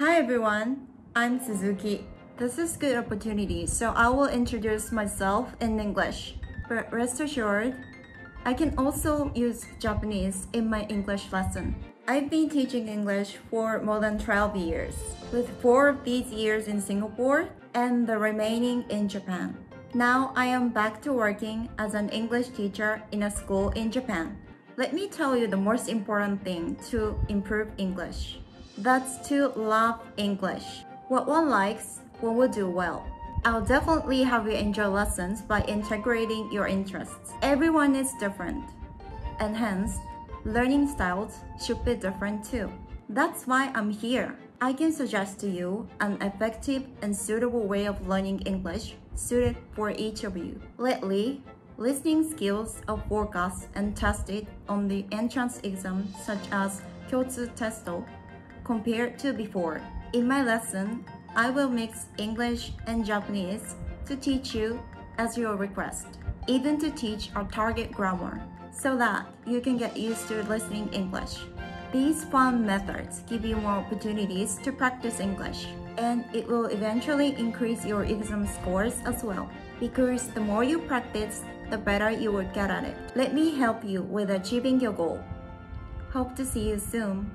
Hi everyone, I'm Suzuki. This is good opportunity, so I will introduce myself in English. But rest assured, I can also use Japanese in my English lesson. I've been teaching English for more than 12 years, with four of these years in Singapore and the remaining in Japan. Now I am back to working as an English teacher in a school in Japan. Let me tell you the most important thing to improve English. That's to love English. What one likes, one will do well. I'll definitely have you enjoy lessons by integrating your interests. Everyone is different, and hence, learning styles should be different too. That's why I'm here. I can suggest to you an effective and suitable way of learning English suited for each of you. Lately, listening skills are forecast and tested on the entrance exam such as Kyotsu Testo compared to before. In my lesson, I will mix English and Japanese to teach you as your request, even to teach our target grammar, so that you can get used to listening English. These fun methods give you more opportunities to practice English, and it will eventually increase your exam scores as well. Because the more you practice, the better you will get at it. Let me help you with achieving your goal. Hope to see you soon.